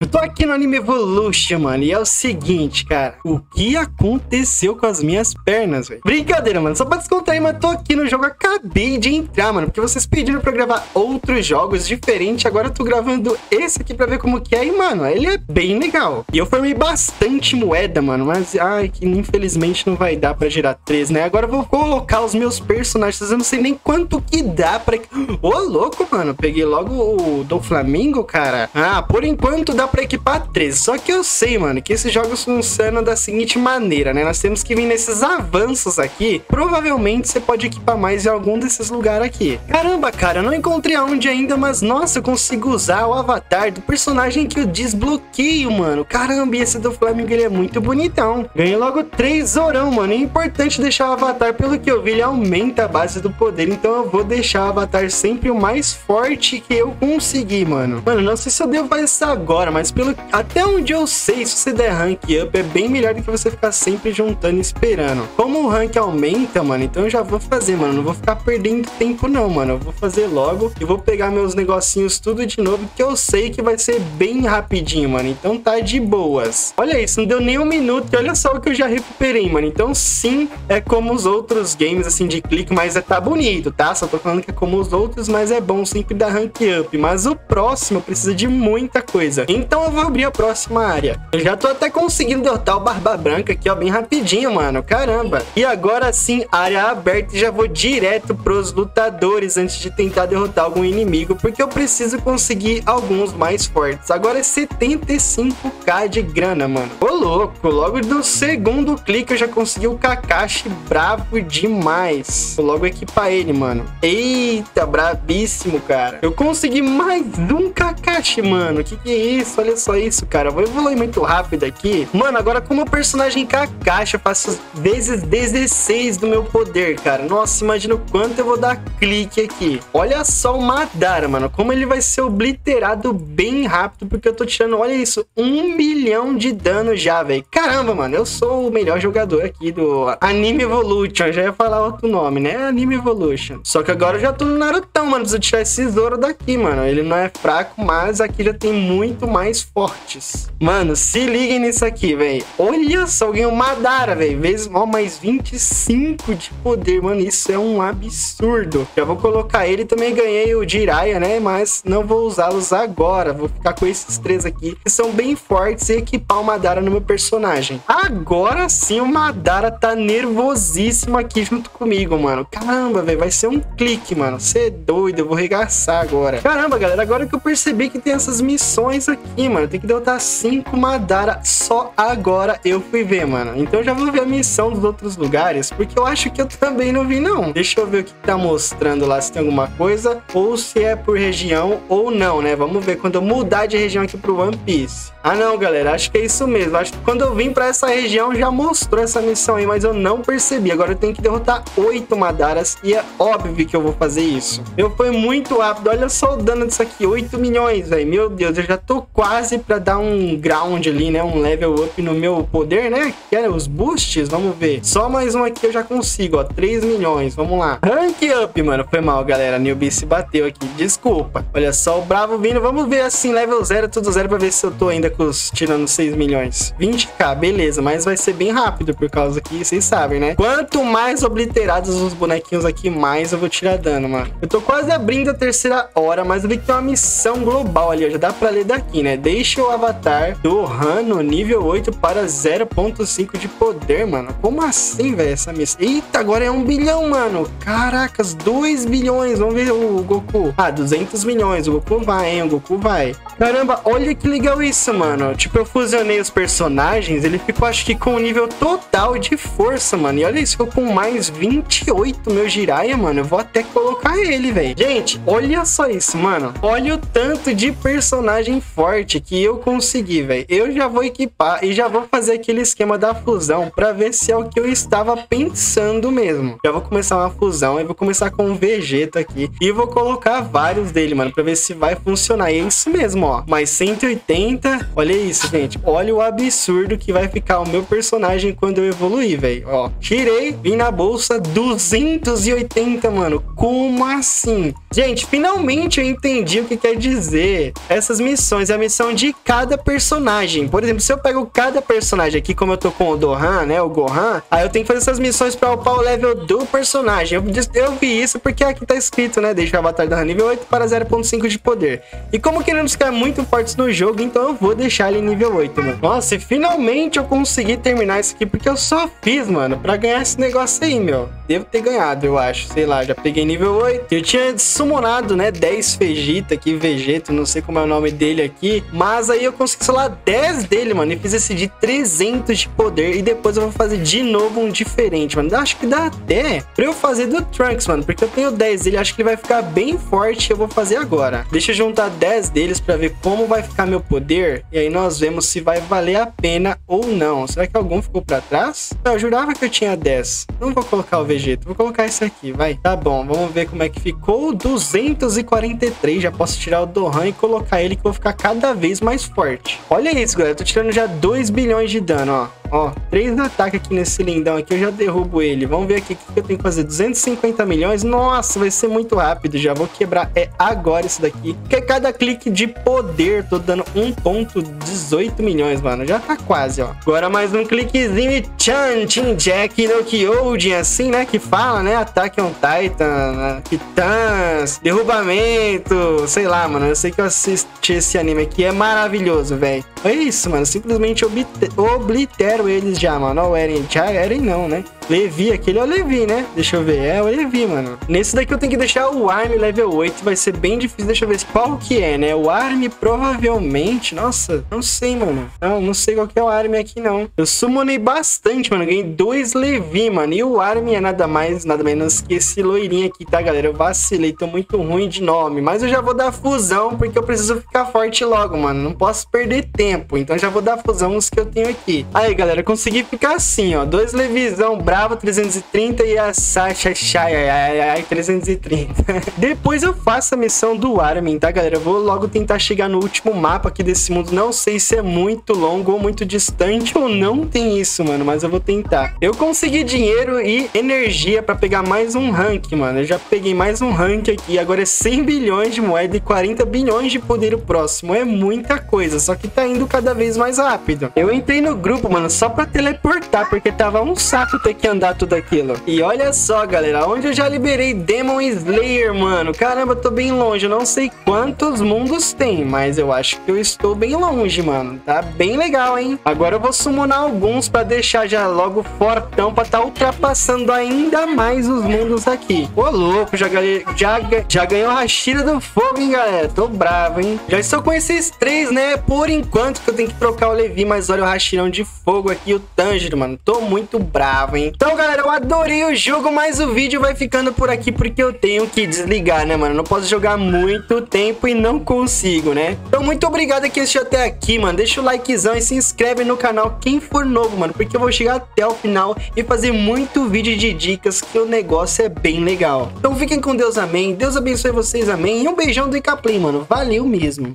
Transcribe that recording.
Eu tô aqui no Anime Evolution, mano, e é o seguinte, cara. O que aconteceu com as minhas pernas, velho? Brincadeira, mano. Só pra descontrair, mas tô aqui no jogo. Acabei de entrar, mano, porque vocês pediram pra gravar outros jogos diferentes. Agora eu tô gravando esse aqui pra ver como que é. E, mano, ele é bem legal. E eu formei bastante moeda, mano, mas, ai, que infelizmente não vai dar pra girar três, né? Agora eu vou colocar os meus personagens. Eu não sei nem quanto que dá pra... Ô, louco, mano. Peguei logo o do Flamingo, cara. Ah, por enquanto dá pra equipar 13. Só que eu sei, mano, que esses jogos funcionam da seguinte maneira, né? Nós temos que vir nesses avanços aqui. Provavelmente você pode equipar mais em algum desses lugares aqui. Caramba, cara, eu não encontrei aonde ainda, mas nossa, eu consigo usar o avatar do personagem que eu desbloqueio, mano. Caramba, esse do Flamengo, ele é muito bonitão. Ganhei logo 3 Zorão, mano. É importante deixar o avatar, pelo que eu vi, ele aumenta a base do poder. Então eu vou deixar o avatar sempre o mais forte que eu conseguir, mano. Mano, não sei se eu devo fazer isso agora, mas pelo até onde eu sei, se você der rank up, é bem melhor do que você ficar sempre juntando e esperando. Como o rank aumenta, mano, então eu já vou fazer, mano. Não vou ficar perdendo tempo, não, mano. Eu vou fazer logo e vou pegar meus negocinhos tudo de novo, que eu sei que vai ser bem rapidinho, mano. Então tá de boas. Olha isso, não deu nem um minuto e olha só o que eu já recuperei, mano. Então sim, é como os outros games, assim, de clique, mas é, tá bonito, tá? Só tô falando que é como os outros, mas é bom sempre dar rank up. Mas o próximo precisa de muita coisa. Então eu vou abrir a próxima área. Eu já tô até conseguindo derrotar o Barba Branca aqui, ó, bem rapidinho, mano. Caramba. E agora sim, área aberta e já vou direto pros lutadores antes de tentar derrotar algum inimigo, porque eu preciso conseguir alguns mais fortes. Agora é 75k de grana, mano. Ô, louco. Logo no segundo clique eu já consegui o Kakashi bravo demais. Vou logo equipar ele, mano. Eita, brabíssimo, cara. Eu consegui mais um Kakashi, mano. Que que é isso? Olha só isso, cara. Vou evoluir muito rápido aqui. Mano, agora como personagem Kakashi, eu faço vezes 16 do meu poder, cara. Nossa, imagina o quanto eu vou dar clique aqui. Olha só o Madara, mano. Como ele vai ser obliterado bem rápido, porque eu tô tirando, olha isso, um milhão de dano já, velho. Caramba, mano, eu sou o melhor jogador aqui do Anime Evolution. Eu já ia falar outro nome, né? Anime Evolution. Só que agora eu já tô no Narutão, mano. Preciso tirar esse Zoro daqui, mano. Ele não é fraco, mas aqui já tem muito mais fortes. Mano, se liguem nisso aqui, velho. Olha só, ganhei o Madara, velho. Vezes ó, mais 25 de poder, mano. Isso é um absurdo. Já vou colocar ele. Também ganhei o Jiraiya, né? Mas não vou usá-los agora. Vou ficar com esses três aqui, que são bem fortes, e equipar o Madara no meu personagem. Agora sim, o Madara tá nervosíssimo aqui junto comigo, mano. Caramba, velho. Vai ser um clique, mano. Você é doido. Eu vou regaçar agora. Caramba, galera. Agora que eu percebi que tem essas missões aqui, mano. Tem que derrotar cinco Madara. Só agora eu fui ver, mano. Então já vou ver a missão dos outros lugares, porque eu acho que eu também não vi, não. Deixa eu ver o que tá mostrando lá, se tem alguma coisa, ou se é por região ou não, né? Vamos ver quando eu mudar de região aqui pro One Piece. Ah, não, galera, acho que é isso mesmo. Acho que quando eu vim pra essa região já mostrou essa missão aí, mas eu não percebi. Agora eu tenho que derrotar oito Madaras e é óbvio que eu vou fazer isso. Eu fui muito rápido. Olha só o dano disso aqui, 8 milhões, velho. Meu Deus, eu já tô quase pra dar um ground ali, né? Um level up no meu poder, né? Que é os boosts, vamos ver. Só mais um aqui eu já consigo, ó. 3 milhões, vamos lá. Rank up, mano. Foi mal, galera. Newbie se bateu aqui. Desculpa. Olha só o Bravo vindo. Vamos ver assim, level 0, tudo zero, pra ver se eu tô ainda com os tirando 6 milhões. 20k, beleza. Mas vai ser bem rápido, por causa que vocês sabem, né? Quanto mais obliterados os bonequinhos aqui, mais eu vou tirar dano, mano. Eu tô quase abrindo a terceira hora, mas eu vi que tem uma missão global ali, ó. Já dá pra ler daqui, né? Deixa o avatar do Rano nível 8 para 0.5 de poder, mano. Como assim, velho, essa missão? Eita, agora é um bilhão, mano. Caracas, 2 bilhões. Vamos ver o Goku. Ah, 200 milhões. O Goku vai, hein? O Goku vai. Caramba, olha que legal isso, mano. Tipo, eu fusionei os personagens, ele ficou, acho que, com o nível total de força, mano. E olha isso, ficou com mais 28 meu Jiraiya, mano. Eu vou até colocar ele, velho. Gente, olha só isso, mano. Olha o tanto de personagem forte que eu consegui, velho. Eu já vou equipar e já vou fazer aquele esquema da fusão pra ver se é o que eu estava pensando mesmo. Já vou começar uma fusão e vou começar com o Vegeta aqui. E vou colocar vários dele, mano, pra ver se vai funcionar. E é isso mesmo, ó. Mais 180. Olha isso, gente. Olha o absurdo que vai ficar o meu personagem quando eu evoluir, velho. Ó, tirei, vim na bolsa 280, mano. Como assim? Gente, finalmente eu entendi o que quer dizer essas missões. É a missão de cada personagem. Por exemplo, se eu pego cada personagem aqui, como eu tô com o Dohan, né? O Gohan, aí eu tenho que fazer essas missões pra upar o level do personagem. Eu, eu vi isso porque aqui tá escrito, né? Deixa o avatar da nível 8 para 0.5 de poder. E como queremos ficar muito fortes no jogo, então eu vou deixar ele nível 8, mano. Nossa, e finalmente eu consegui terminar isso aqui, porque eu só fiz, mano, pra ganhar esse negócio aí, meu. Devo ter ganhado, eu acho. Sei lá, já peguei nível 8. Eu tinha summonado, né, 10 Vegeta aqui, Vegeto, não sei como é o nome dele aqui. Mas aí eu consegui, sei lá, 10 dele, mano. E fiz esse de 300 de poder. E depois eu vou fazer de novo um diferente, mano. Acho que dá até pra eu fazer do Trunks, mano. Porque eu tenho 10 dele, acho que ele vai ficar bem forte. Eu vou fazer agora. Deixa eu juntar 10 deles pra ver como vai ficar meu poder. E aí nós vemos se vai valer a pena ou não. Será que algum ficou pra trás? Eu jurava que eu tinha 10. Não vou colocar o Vegeta, vou colocar esse aqui, vai. Tá bom, vamos ver como é que ficou. 243, já posso tirar o Dohan e colocar ele que eu vou ficar cada vez mais forte. Olha isso, galera, eu tô tirando já 2 bilhões de dano, ó. Ó, três ataques aqui nesse lindão aqui, eu já derrubo ele. Vamos ver aqui o que eu tenho que fazer. 250 milhões? Nossa, vai ser muito rápido. Já vou quebrar é agora isso daqui. Porque cada clique de poder, tô dando 1.18 milhões, mano. Já tá quase, ó. Agora mais um cliquezinho e tchan, tchan, jack no Kyojin, assim, né? Que fala, né? Ataque on Titan, né? Titãs, derrubamento, sei lá, mano. Eu sei que eu assisti esse anime aqui, é maravilhoso, velho. É isso, mano. Simplesmente eles já, mano. Ó, o Eren. Já Eren não, né? Levi, aquele é o Levi, né? Deixa eu ver. É o Levi, mano. Nesse daqui eu tenho que deixar o Arm level 8. Vai ser bem difícil. Deixa eu ver qual que é, né? O Arm provavelmente... Nossa, não sei, mano. Não, não sei qual que é o Arm aqui, não. Eu summonei bastante, mano. Ganhei dois Levi, mano. E o Arm é nada mais, nada menos que esse loirinho aqui, tá, galera? Eu vacilei. Tô muito ruim de nome. Mas eu já vou dar fusão, porque eu preciso ficar forte logo, mano. Não posso perder tempo. Então já vou dar fusão nos que eu tenho aqui. Aí, galera, consegui ficar assim, ó. Dois Levizão bravo Bravo 330 e a Sasha Shai ai, ai, 330. Depois eu faço a missão do Armin, tá, galera? Eu vou logo tentar chegar no último mapa aqui desse mundo. Não sei se é muito longo ou muito distante ou não tem isso, mano, mas eu vou tentar. Eu consegui dinheiro e energia pra pegar mais um rank, mano. Eu já peguei mais um rank aqui. Agora é 100 bilhões de moeda e 40 bilhões de poder o próximo. É muita coisa, só que tá indo cada vez mais rápido. Eu entrei no grupo, mano, só pra teleportar, porque tava um saco ter que andar tudo aquilo. E olha só, galera, onde eu já liberei Demon Slayer, mano. Caramba, eu tô bem longe. Eu não sei quantos mundos tem, mas eu acho que eu estou bem longe, mano. Tá bem legal, hein? Agora eu vou summonar alguns pra deixar já logo fortão pra tá ultrapassando ainda mais os mundos aqui. Ô, louco, já, já, já ganhou a Rashira do Fogo, hein, galera? Tô bravo, hein? Já estou com esses três, né? Por enquanto que eu tenho que trocar o Levi, mas olha o Rashirão de Fogo aqui, o Tanjiro, mano. Tô muito bravo, hein? Então, galera, eu adorei o jogo, mas o vídeo vai ficando por aqui porque eu tenho que desligar, né, mano? Não posso jogar muito tempo e não consigo, né? Então, muito obrigado que assistiu até aqui, mano. Deixa o likezão e se inscreve no canal quem for novo, mano, porque eu vou chegar até o final e fazer muito vídeo de dicas que o negócio é bem legal. Então, fiquem com Deus, amém. Deus abençoe vocês, amém. E um beijão do Icaplay, mano. Valeu mesmo.